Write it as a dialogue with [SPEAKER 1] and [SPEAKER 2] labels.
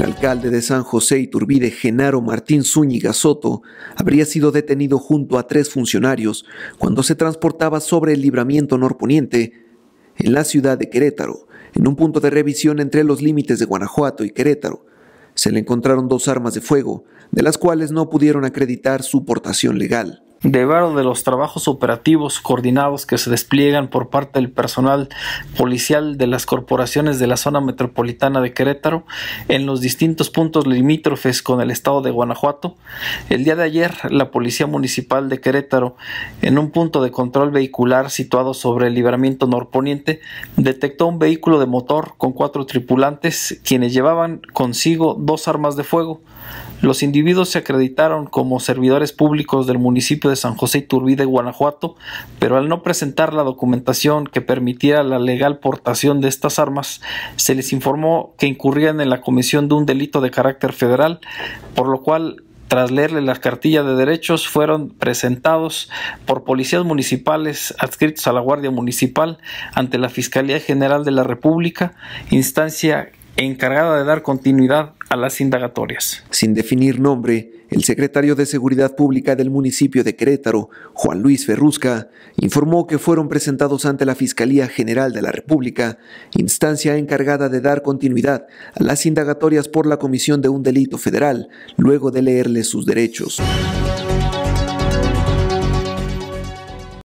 [SPEAKER 1] El alcalde de San José Iturbide, Genaro Martín Zúñiga Soto, habría sido detenido junto a tres funcionarios cuando se transportaba sobre el libramiento norponiente en la ciudad de Querétaro, en un punto de revisión entre los límites de Guanajuato y Querétaro. Se le encontraron dos armas de fuego, de las cuales no pudieron acreditar su portación legal.
[SPEAKER 2] Debido de los trabajos operativos coordinados que se despliegan por parte del personal policial de las corporaciones de la zona metropolitana de Querétaro en los distintos puntos limítrofes con el estado de Guanajuato, el día de ayer la Policía Municipal de Querétaro, en un punto de control vehicular situado sobre el libramiento norponiente, detectó un vehículo de motor con cuatro tripulantes quienes llevaban consigo dos armas de fuego. Los individuos se acreditaron como servidores públicos del municipio de San José Iturbide, Guanajuato, pero al no presentar la documentación que permitiera la legal portación de estas armas, se les informó que incurrían en la comisión de un delito de carácter federal, por lo cual tras leerle la cartilla de derechos, fueron presentados por policías municipales adscritos a la Guardia Municipal ante la Fiscalía General de la República, instancia encargada de dar continuidad a las indagatorias.
[SPEAKER 1] Sin definir nombre, el secretario de Seguridad Pública del municipio de Querétaro, Juan Luis Ferrusca, informó que fueron presentados ante la Fiscalía General de la República, instancia encargada de dar continuidad a las indagatorias por la comisión de un delito federal, luego de leerles sus derechos.